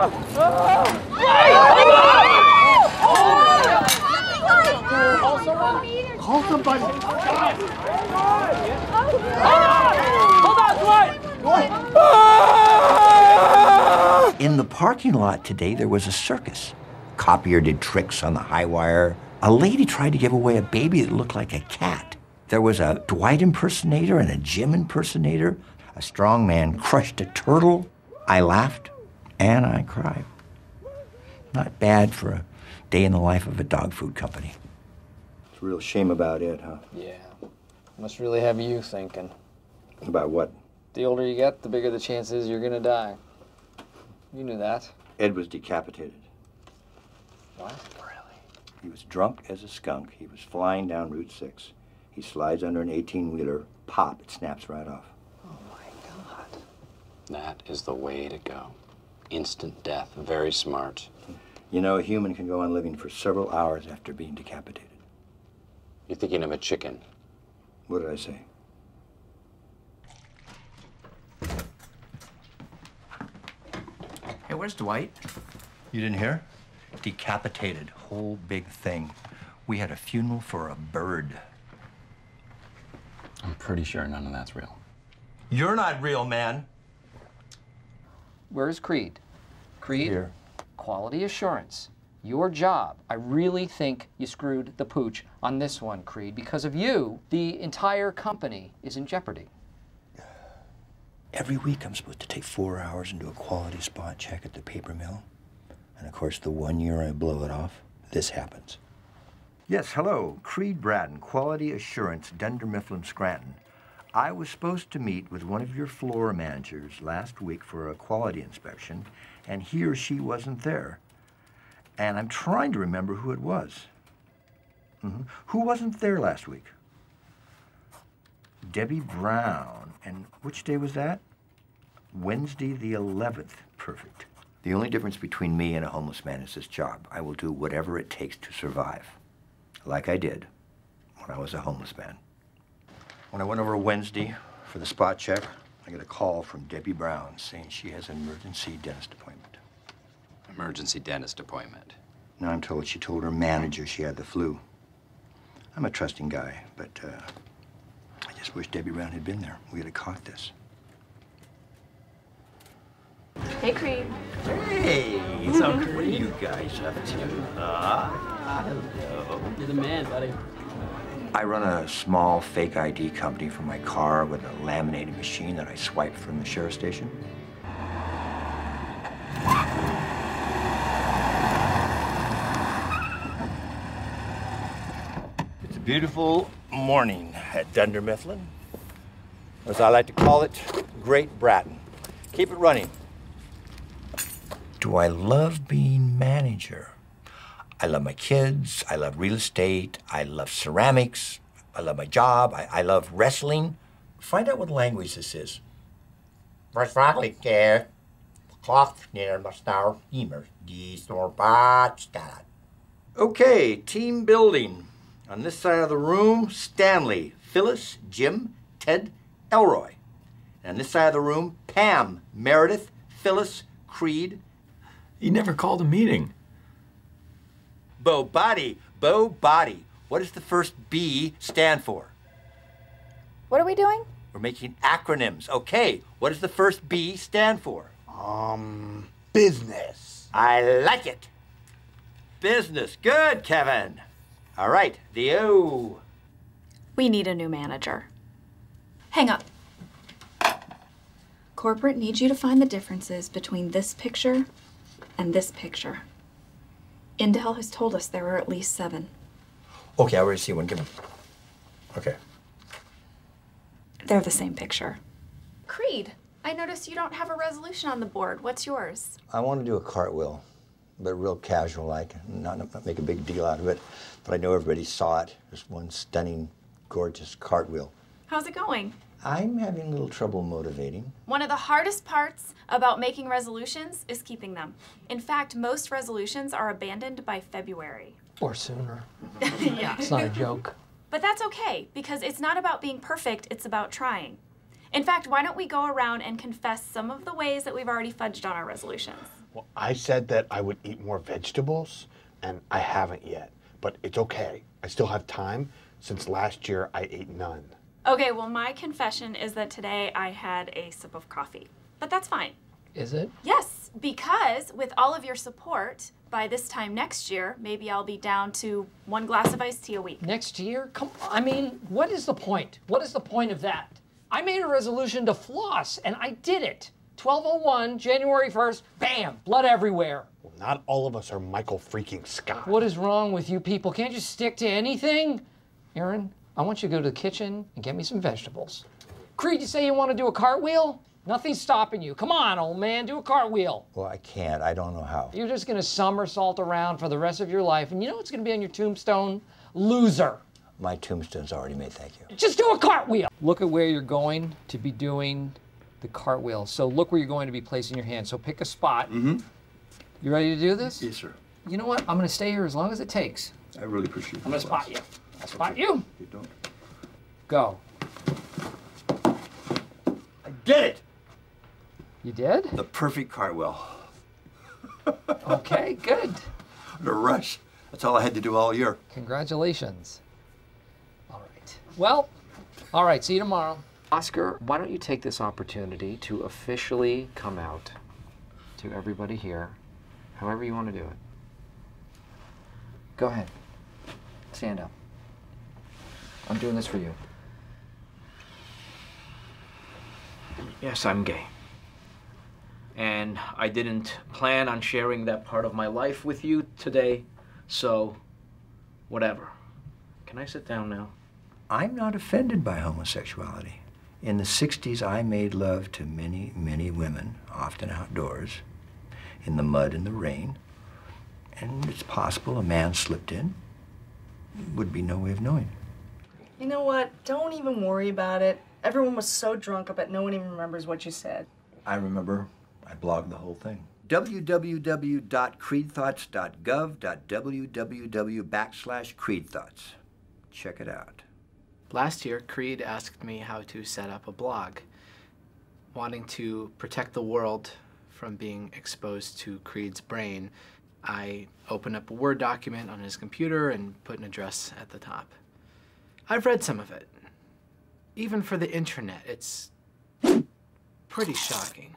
Call somebody. In the parking lot today, there was a circus. Copier did tricks on the high wire. A lady tried to give away a baby that looked like a cat. There was a Dwight impersonator and a Jim impersonator. A strong man crushed a turtle. I laughed and I cried. Not bad for a day in the life of a dog food company. It's a real shame about it, huh? Yeah. Must really have you thinking. About what? The older you get, the bigger the chance is you're gonna die. You knew that. Ed was decapitated. What? Really? He was drunk as a skunk. He was flying down Route 6. He slides under an 18 wheeler. Pop, it snaps right off. Oh, my God. That is the way to go. Instant death. Very smart. You know, a human can go on living for several hours after being decapitated. You're thinking of a chicken. What did I say? Hey, where's Dwight? You didn't hear? Decapitated. Whole big thing. We had a funeral for a bird. I'm pretty sure none of that's real. You're not real, man. Where's Creed? Creed? Here. Quality assurance. Your job. I really think you screwed the pooch on this one, Creed. Because of you, the entire company is in jeopardy. Every week I'm supposed to take four hours and do a quality spot check at the paper mill. And of course, the one year I blow it off, this happens. Yes, hello. Creed Bratton, Quality Assurance, Dunder Mifflin, Scranton. I was supposed to meet with one of your floor managers last week for a quality inspection, and he or she wasn't there. And I'm trying to remember who it was. Mhm. Who wasn't there last week? Debbie Brown. And which day was that? Wednesday, the 11th. Perfect. The only difference between me and a homeless man is this job. I will do whatever it takes to survive, like I did when I was a homeless man. When I went over Wednesday for the spot check, I got a call from Debbie Brown saying she has an emergency dentist appointment. Emergency dentist appointment. Now I'm told she told her manager she had the flu. I'm a trusting guy, but uh, I just wish Debbie Brown had been there. We'd have caught this. Hey, Creed. Hey, so what are you guys up to? Ah, hello. You're the man, buddy. I run a small fake ID company for my car with a laminated machine that I swipe from the sheriff's station. It's a beautiful morning at Dunder Mifflin. As I like to call it, Great Bratton. Keep it running. Do I love being manager? I love my kids. I love real estate. I love ceramics. I love my job. I, I love wrestling. Find out what language this is. Versagelijke Klokneermastar Imer die Storbatstad. Okay, team building. On this side of the room, Stanley, Phyllis, Jim, Ted, Elroy. And on this side of the room, Pam, Meredith, Phyllis, Creed. He never called a meeting. Bo Body. Bo Body. What does the first B stand for? What are we doing? We're making acronyms. Okay, what does the first B stand for? Um, business. I like it. Business. Good, Kevin. All right, the O. We need a new manager. Hang up. Corporate needs you to find the differences between this picture and this picture. Intel has told us there are at least seven. Okay, I already see one. Give me. Okay. They're the same picture. Creed, I noticed you don't have a resolution on the board. What's yours? I want to do a cartwheel, but real casual like, not, not make a big deal out of it. But I know everybody saw it. Just one stunning, gorgeous cartwheel. How's it going? I'm having a little trouble motivating. One of the hardest parts about making resolutions is keeping them. In fact, most resolutions are abandoned by February. Or sooner. yeah. It's not a joke. But that's okay, because it's not about being perfect, it's about trying. In fact, why don't we go around and confess some of the ways that we've already fudged on our resolutions? Well, I said that I would eat more vegetables, and I haven't yet. But it's okay. I still have time since last year I ate none. Okay, well, my confession is that today I had a sip of coffee. But that's fine. Is it? Yes, because with all of your support, by this time next year, maybe I'll be down to one glass of iced tea a week. Next year? Come on. I mean, what is the point? What is the point of that? I made a resolution to floss, and I did it. 1201, January 1st, bam, blood everywhere. Well, not all of us are Michael freaking Scott. What is wrong with you people? Can't you stick to anything? Aaron, I want you to go to the kitchen and get me some vegetables. Creed, you say you want to do a cartwheel? Nothing's stopping you. Come on, old man, do a cartwheel. Well, I can't. I don't know how. You're just gonna somersault around for the rest of your life, and you know what's gonna be on your tombstone? Loser. My tombstone's already made, thank you. Just do a cartwheel. Look at where you're going to be doing the cartwheel. So look where you're going to be placing your hand. So pick a spot. Mm-hmm. You ready to do this? Yes, sir. You know what? I'm gonna stay here as long as it takes. I really appreciate it. I'm gonna spot you. I'll spot you. You don't. Go. I did it! You did? The perfect cartwheel. Okay, good. The rush. That's all I had to do all year. Congratulations. All right. Well, all right, see you tomorrow. Oscar, why don't you take this opportunity to officially come out to everybody here, however you want to do it. Go ahead. Stand up. I'm doing this for you. Yes, I'm gay. And I didn't plan on sharing that part of my life with you today, so whatever. Can I sit down now? I'm not offended by homosexuality. In the 60s, I made love to many, many women, often outdoors, in the mud and the rain. And it's possible a man slipped in. Would be no way of knowing. You know what? Don't even worry about it. Everyone was so drunk, I bet no one even remembers what you said. I remember I blogged the whole thing. www.creedthoughts.gov.www backslash creedthoughts. Check it out. Last year, Creed asked me how to set up a blog, wanting to protect the world from being exposed to Creed's brain. I opened up a Word document on his computer and put an address at the top. I've read some of it. Even for the internet, it's pretty shocking.